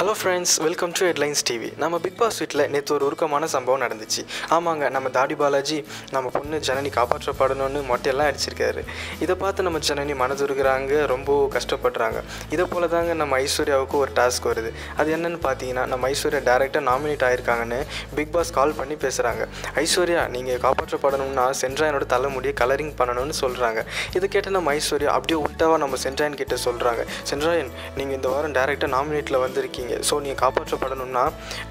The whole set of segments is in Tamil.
Hello friends welcome to headlines TV நம்ம பிக் பாஸ் வீட்டில் நேற்று ஒரு உருக்கமான சம்பவம் நடந்துச்சு. ஆமாங்க நம்ம தாடி பாலாஜி நம்ம பொண்ணு ஜனனி காப்பாற்றப்படணும்னு மொட்டையெல்லாம் அடிச்சிருக்காரு. இதை பார்த்து நம்ம ஜனனி மனதுருகிறாங்க ரொம்ப கஷ்டப்படுறாங்க. இதை போல தாங்க நம்ம ஐஸ்வர்யாவுக்கு ஒரு டாஸ்க் வருது. அது என்னன்னு பார்த்தீங்கன்னா நம்ம ஐஸ்வர்யா டேரெக்டாக நாமினேட் ஆயிருக்காங்கன்னு பிக் பாஸ் கால் பண்ணி பேசுகிறாங்க ஐஸ்வர்யா நீங்கள் காப்பாற்றப்படணும்னா சென்ட்ராயனோட தலைமுடியை கலரிங் பண்ணணும்னு சொல்கிறாங்க இதை கேட்ட நம்ம ஐஸ்வர்யா அப்படியே உல்ட்டாவாக நம்ம சென்ட்ராயன் கிட்டே சொல்கிறாங்க சென்ட்ராயன் நீங்கள் இந்த வாரம் டேரெக்டாக நாமினேட்டில் வந்திருக்கீங்க. ஸோ நீங்கள் காப்பாற்றப்படணும்னா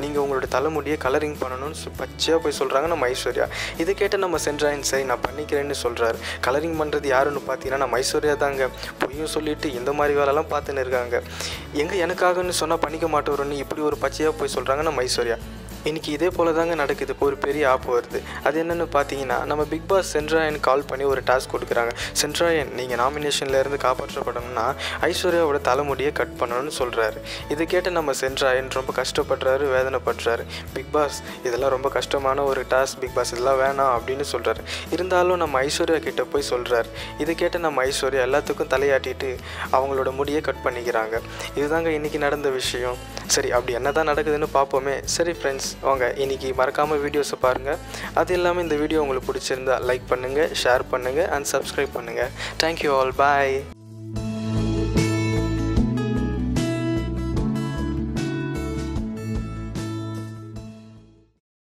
நீங்கள் உங்களோட தலைமுடியை கலரிங் பண்ணணும்னு பச்சையாக போய் சொல்கிறாங்க நம்ம ஐஸ்வர்யா. இதை கேட்டு நம்ம சென்றாயின் சரி நான் பண்ணிக்கிறேன்னு சொல்கிறாரு கலரிங் பண்ணுறது யாருன்னு பார்த்தீங்கன்னா நம்ம ஐஸ்வர்யா தாங்க. பொய்யும் சொல்லிட்டு இந்த மாதிரி வேலைலாம் பார்த்துன்னு இருக்காங்க. எங்கே எனக்காகன்னு சொன்னால் பண்ணிக்க மாட்டோம்னு இப்படி ஒரு பச்சையாக போய் சொல்கிறாங்க நம்ம ஐஸ்வர்யா. இன்னைக்கு இதே போல தாங்க நடக்குது ஒரு பெரிய ஆப் வருது. அது என்னென்னு பார்த்தீங்கன்னா நம்ம பிக் பாஸ் சென்ட்ராயன் கால் பண்ணி ஒரு டாஸ்க் கொடுக்குறாங்க. சென்ட்ராயன் நீங்கள் நாமினேஷன்ல இருந்து காப்பாற்றப்படணும்னா ஐஸ்வர்யாவோட தலைமுடியை கட் பண்ணணும்னு சொல்கிறாரு இதை கேட்டு நம்ம சென்ட்ராயன் ரொம்ப கஷ்டப்படுறாரு வேதனைப்படுறாரு. பிக் பாஸ் இதெல்லாம் ரொம்ப கஷ்டமான ஒரு டாஸ்க் பிக் பாஸ் இதெல்லாம் வேணாம் அப்படின்னு சொல்கிறாரு இருந்தாலும் நம்ம ஐஸ்வர்யா கிட்ட போய் சொல்கிறாரு இதை கேட்டு நம்ம ஐஸ்வர்யா எல்லாத்துக்கும் தலையாட்டிட்டு அவங்களோட முடியை கட் பண்ணிக்கிறாங்க. இதுதாங்க இன்றைக்கி நடந்த விஷயம். சரி அப்படி என்ன தான் நடக்குதுன்னு பார்ப்போமே. சரி ஃப்ரெண்ட்ஸ் வாங்க இன்னைக்கு மறக்காமல் வீடியோஸை பாருங்கள் அது இல்லாமல் இந்த வீடியோ உங்களுக்கு பிடிச்சிருந்தா லைக் பண்ணுங்கள் ஷேர் பண்ணுங்கள் அண்ட் சப்ஸ்கிரைப் பண்ணுங்கள் தேங்க்யூ ஆல் பாய்